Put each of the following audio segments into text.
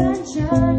sunshine.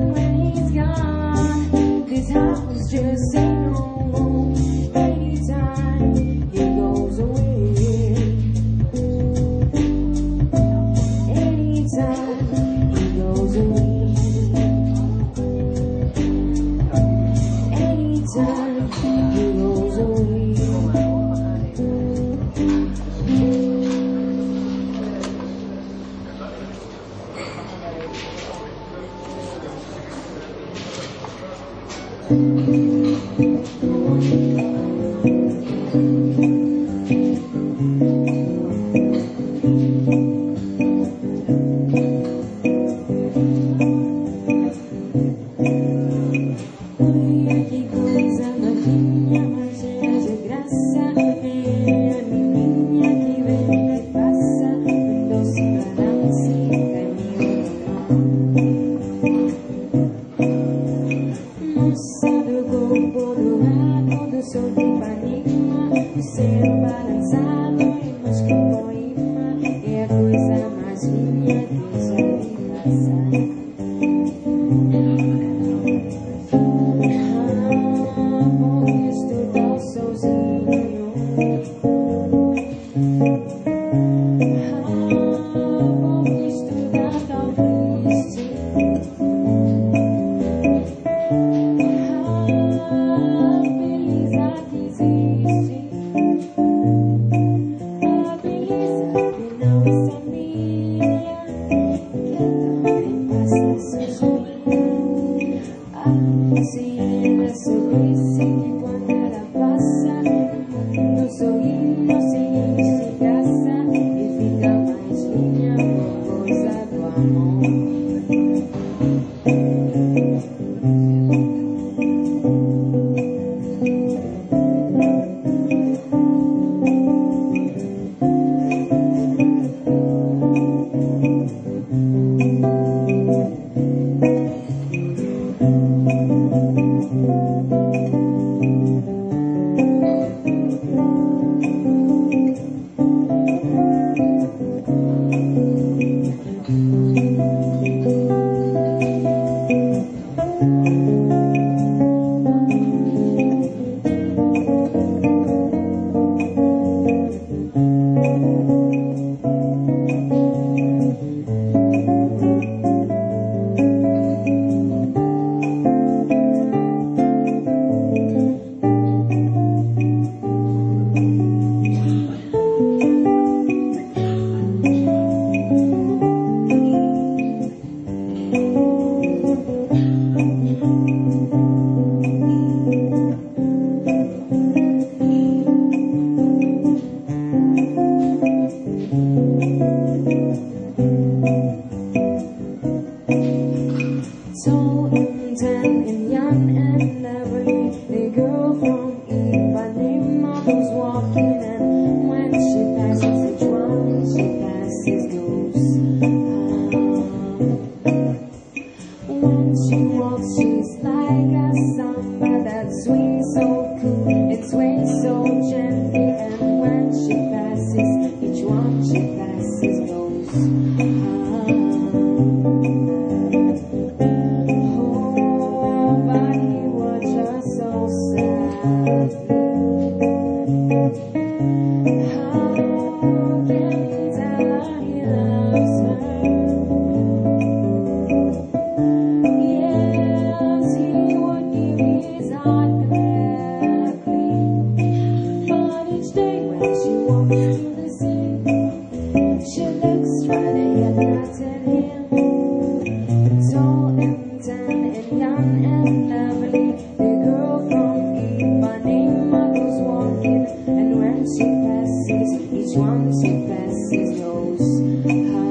confess his nose.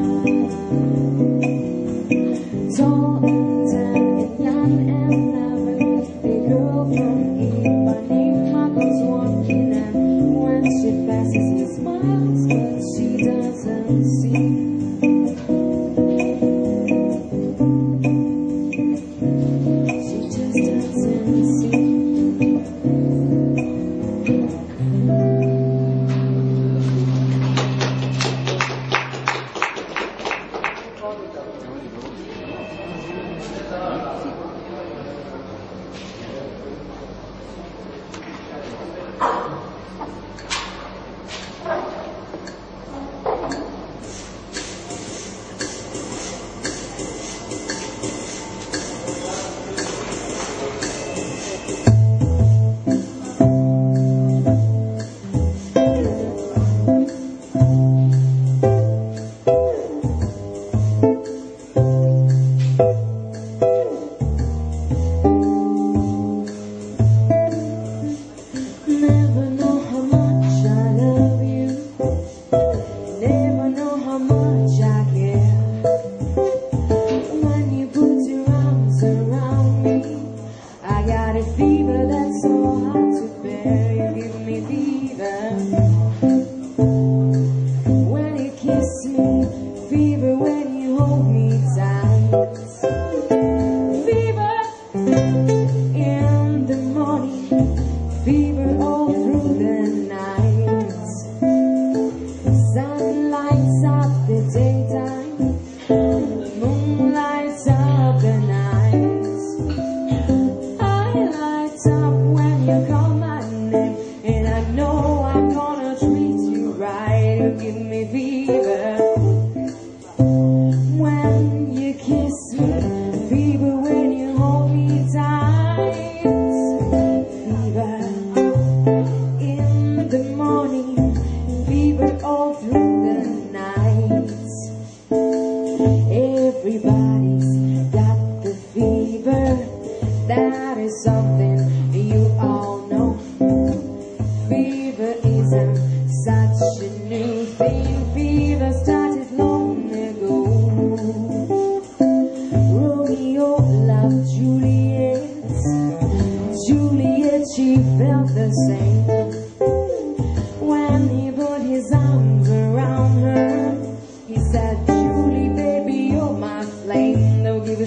to the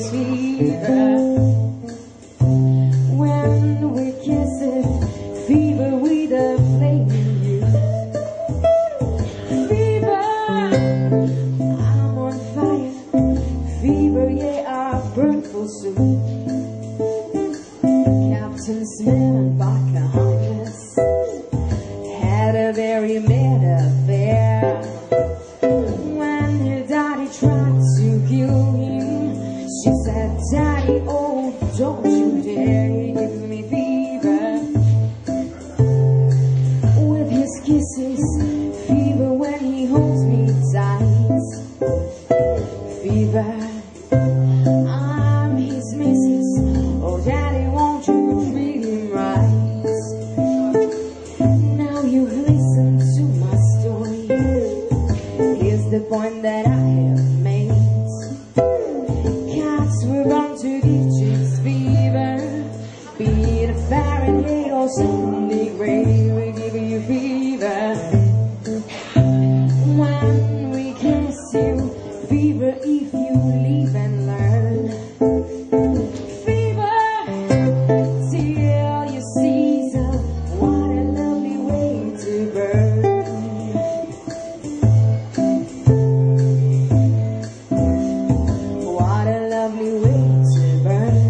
When we kiss it, fever with a flame Fever, I'm on fire. Fever, yeah, I burn for you. Captain Smith and Pocahontas Had a very mad affair. fever if you leave and learn. Fever till you season. What a lovely way to burn. What a lovely way to burn.